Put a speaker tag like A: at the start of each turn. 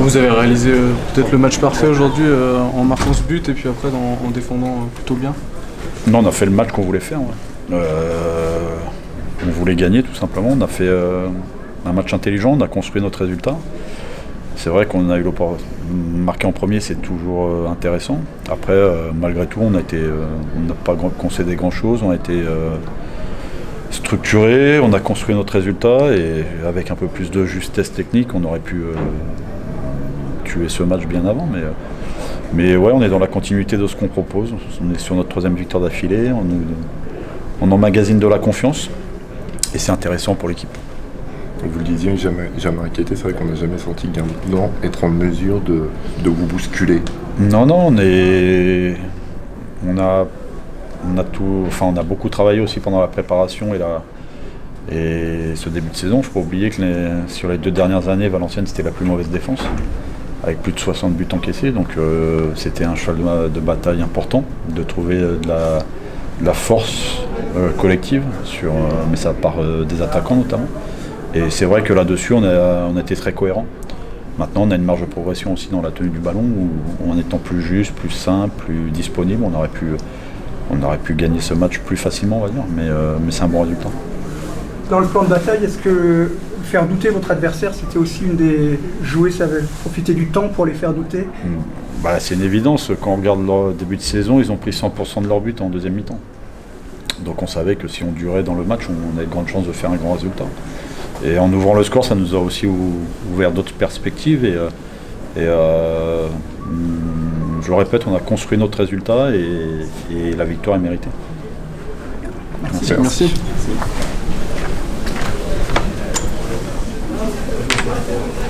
A: Vous avez réalisé euh, peut-être le match parfait aujourd'hui euh, en marquant ce but et puis après en défendant plutôt bien.
B: Non, on a fait le match qu'on voulait faire. Euh, on voulait gagner tout simplement. On a fait euh, un match intelligent, on a construit notre résultat. C'est vrai qu'on a eu l'opportunité. Marquer en premier, c'est toujours euh, intéressant. Après, euh, malgré tout, on euh, n'a pas concédé grand-chose. On a été euh, structuré, on a construit notre résultat et avec un peu plus de justesse technique, on aurait pu euh, tuer ce match bien avant. Mais, euh, mais ouais, on est dans la continuité de ce qu'on propose. On est sur notre troisième victoire d'affilée. On, on emmagasine de la confiance et c'est intéressant pour l'équipe.
C: Vous le disiez, jamais, jamais inquiété, c'est vrai qu'on n'a jamais senti Guingamp être en mesure de, de vous bousculer.
B: Non, non, on est. On a. On a tout. Enfin, on a beaucoup travaillé aussi pendant la préparation et la. Et ce début de saison, il ne faut pas oublier que les- sur les deux dernières années, Valenciennes c'était la plus mauvaise défense, avec plus de 60 buts encaissés. Donc euh, c'était un cheval de, bataille important de trouver euh, de la, force euh, collective, sur, mais ça part des attaquants notamment. Et c'est vrai que là-dessus, on a, on a été très cohérent. Maintenant, on a une marge de progression aussi dans la tenue du ballon où, en étant plus juste, plus simple, plus disponible, on aurait pu, on aurait pu gagner ce match plus facilement, on va dire. Mais c'est un bon résultat.
D: Dans le plan de bataille, est-ce que faire douter votre adversaire, c'était aussi une des jouer, ça veut profiter du temps pour les faire douter
B: Bah, c'est une évidence. Quand on regarde leur début de saison, ils ont pris 100% de leur but en deuxième mi-temps. Donc on savait que si on durait dans le match, on avait de grandes chances de faire un grand résultat. Et en ouvrant le score, ça nous a aussi ou- ouvert d'autres perspectives. Et, euh, et, euh, hum, je le répète, on a construit notre résultat et, et la victoire est méritée.
C: Merci.
A: Merci. Amen.